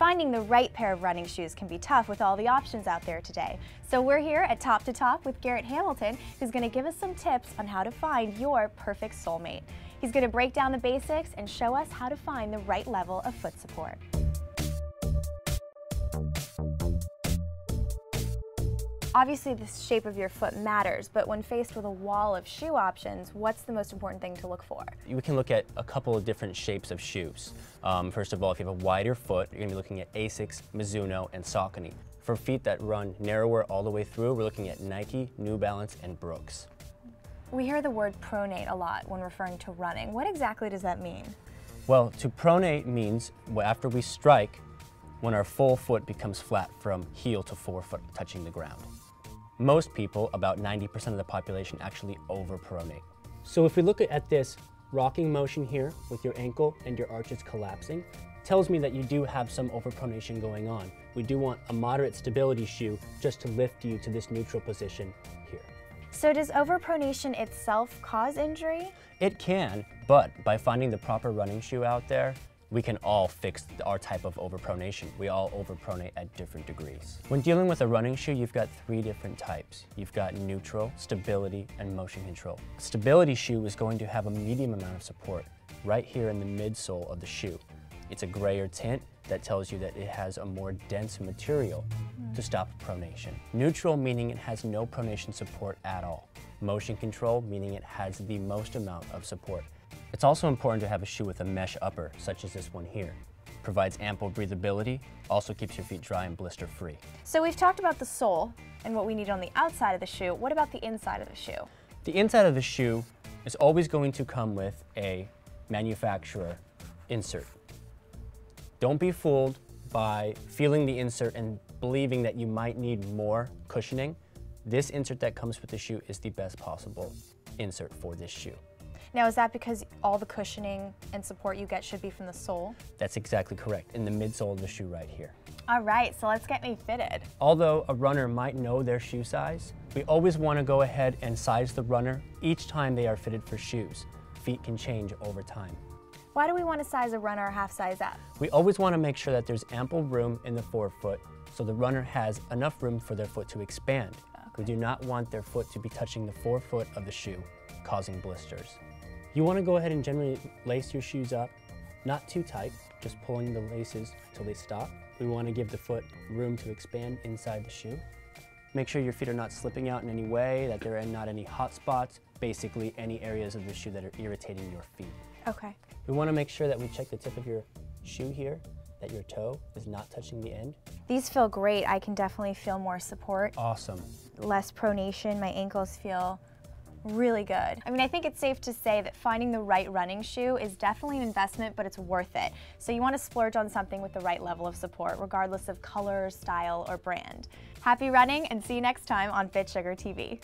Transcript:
Finding the right pair of running shoes can be tough with all the options out there today. So we're here at Top to Top with Garrett Hamilton, who's going to give us some tips on how to find your perfect soulmate. He's going to break down the basics and show us how to find the right level of foot support. Obviously, the shape of your foot matters, but when faced with a wall of shoe options, what's the most important thing to look for? We can look at a couple of different shapes of shoes. Um, first of all, if you have a wider foot, you're going to be looking at Asics, Mizuno, and Saucony. For feet that run narrower all the way through, we're looking at Nike, New Balance, and Brooks. We hear the word pronate a lot when referring to running. What exactly does that mean? Well, to pronate means after we strike, when our full foot becomes flat from heel to forefoot touching the ground. Most people, about 90% of the population, actually overpronate. So if we look at this rocking motion here with your ankle and your arches collapsing, tells me that you do have some overpronation going on. We do want a moderate stability shoe just to lift you to this neutral position here. So does overpronation itself cause injury? It can, but by finding the proper running shoe out there, we can all fix our type of overpronation. We all overpronate at different degrees. When dealing with a running shoe, you've got three different types. You've got neutral, stability, and motion control. Stability shoe is going to have a medium amount of support right here in the midsole of the shoe. It's a grayer tint that tells you that it has a more dense material to stop pronation. Neutral meaning it has no pronation support at all. Motion control meaning it has the most amount of support. It's also important to have a shoe with a mesh upper, such as this one here. Provides ample breathability, also keeps your feet dry and blister free. So we've talked about the sole and what we need on the outside of the shoe. What about the inside of the shoe? The inside of the shoe is always going to come with a manufacturer insert. Don't be fooled by feeling the insert and believing that you might need more cushioning. This insert that comes with the shoe is the best possible insert for this shoe. Now, is that because all the cushioning and support you get should be from the sole? That's exactly correct, in the midsole of the shoe right here. All right, so let's get me fitted. Although a runner might know their shoe size, we always want to go ahead and size the runner each time they are fitted for shoes. Feet can change over time. Why do we want to size a runner a half size up? We always want to make sure that there's ample room in the forefoot so the runner has enough room for their foot to expand. Okay. We do not want their foot to be touching the forefoot of the shoe, causing blisters. You want to go ahead and generally lace your shoes up, not too tight, just pulling the laces until they stop. We want to give the foot room to expand inside the shoe. Make sure your feet are not slipping out in any way, that there are not any hot spots, basically any areas of the shoe that are irritating your feet. Okay. We want to make sure that we check the tip of your shoe here, that your toe is not touching the end. These feel great. I can definitely feel more support. Awesome. Less pronation. My ankles feel really good. I mean, I think it's safe to say that finding the right running shoe is definitely an investment, but it's worth it. So you want to splurge on something with the right level of support, regardless of color, style, or brand. Happy running and see you next time on Fit Sugar TV.